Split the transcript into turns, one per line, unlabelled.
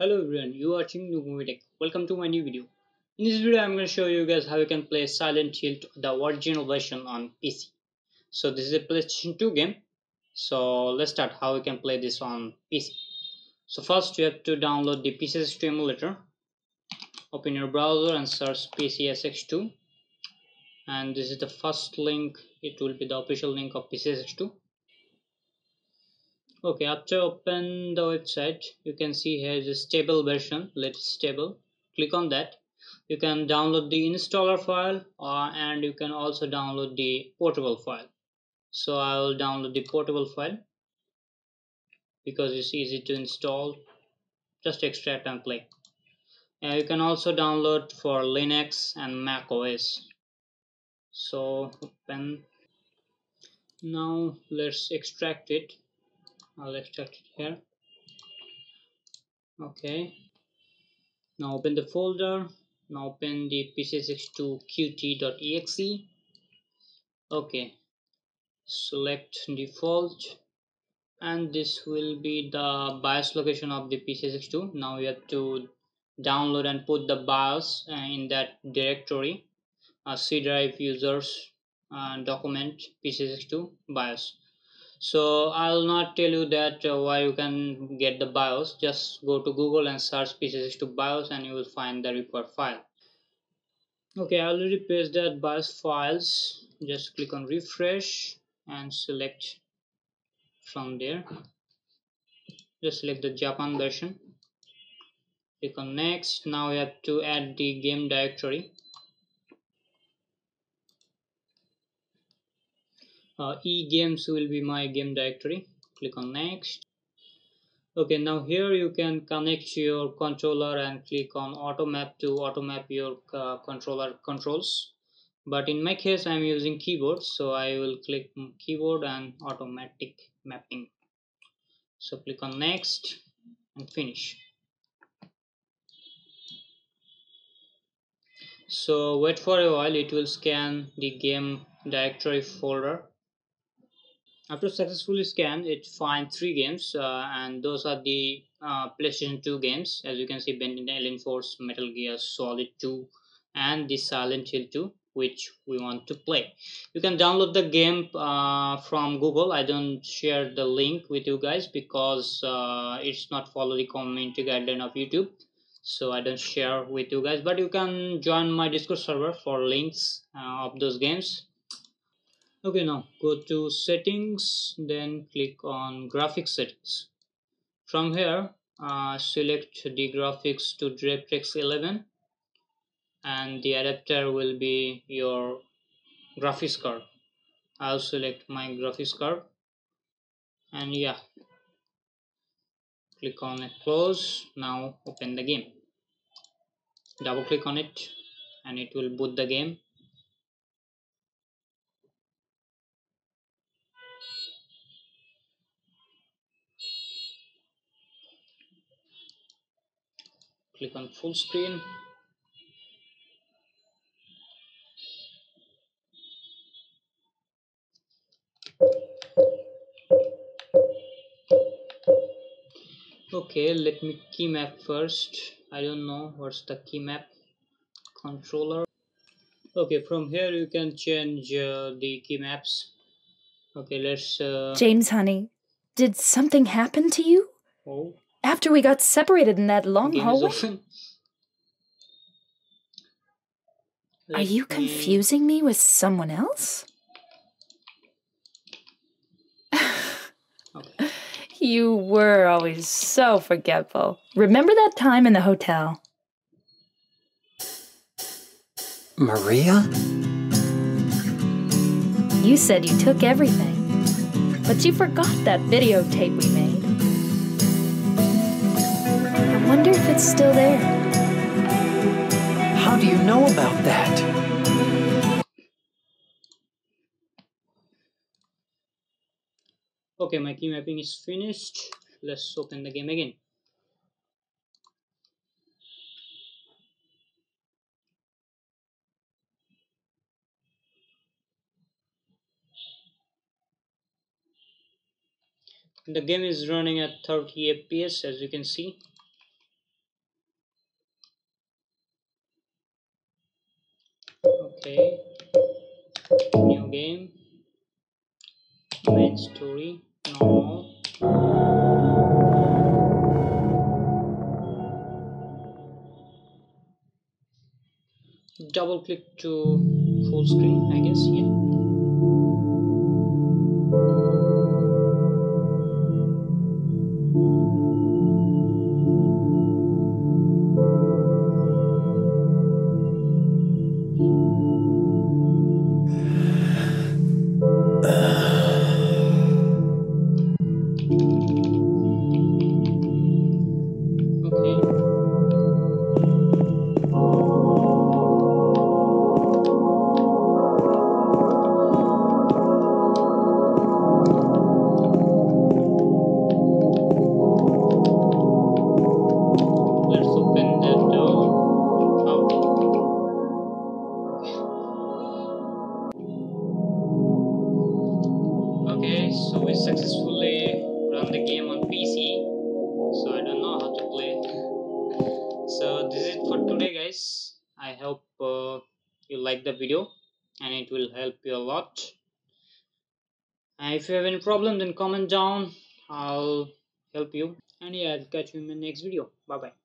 Hello everyone, you are watching Noob GamiTech. Welcome to my new video. In this video, I'm going to show you guys how you can play Silent Hill, the original version on PC. So this is a PlayStation 2 game. So let's start how we can play this on PC. So first you have to download the PCSX2 emulator. Open your browser and search PCSX2. And this is the first link. It will be the official link of PCSX2 okay after open the website you can see here is a stable version latest stable. Click on that. You can download the installer file uh, and you can also download the portable file. So I will download the portable file because it's easy to install. Just extract and play and you can also download for Linux and Mac OS so open. Now let's extract it I'll extract it here. Okay. Now open the folder. Now open the pcsx2 qt.exe okay. Select default. And this will be the BIOS location of the pcsx2 now you have to download and put the BIOS uh, in that directory. Uh, C drive users uh, document pcsx2 BIOS so I'll not tell you that uh, why you can get the BIOS. Just go to Google and search PCSX2 BIOS and you will find the required file. Okay I already pasted that BIOS files. Just click on refresh and select from there. Just select the Japan version. Click on next. Now we have to add the game directory uh, e-games will be my game directory. Click on next. Okay now here you can connect your controller and click on auto map to auto map your uh, controller controls. But in my case I'm using keyboard so I will click keyboard and automatic mapping. So click on next and finish. So wait for a while it will scan the game directory folder after successfully scan, it finds three games, uh, and those are the uh, PlayStation 2 games. As you can see, Ben 10 Alien Force, Metal Gear Solid 2, and the Silent Hill 2, which we want to play. You can download the game uh, from Google. I don't share the link with you guys because uh, it's not follow the community guideline of YouTube. So I don't share with you guys, but you can join my Discord server for links uh, of those games okay now go to settings then click on graphics settings. From here uh, select the graphics to DirectX 11 and the adapter will be your graphics card. I'll select my graphics card and yeah click on it close now open the game. Double click on it and it will boot the game click on full screen. Okay let me key map first. I don't know what's the key map controller. Okay from here you can change uh, the key maps. Okay let's uh...
James honey did something happen to you?
Oh
after we got separated in that long hallway? Are you confusing me with someone else? okay. You were always so forgetful. Remember that time in the hotel?
Maria?
You said you took everything, but you forgot that videotape we made wonder if it's still there.
How do you know about that?
Okay, my key mapping is finished. Let's open the game again. The game is running at 30 fps as you can see okay. New game. Main story. Normal. Double click to full screen I guess. Yeah okay so we successfully run the game on pc so i don't know how to play. So this is it for today guys. I hope uh, you like the video and it will help you a lot. And if you have any problem then comment down. I'll help you. And yeah i'll catch you in the next video. Bye bye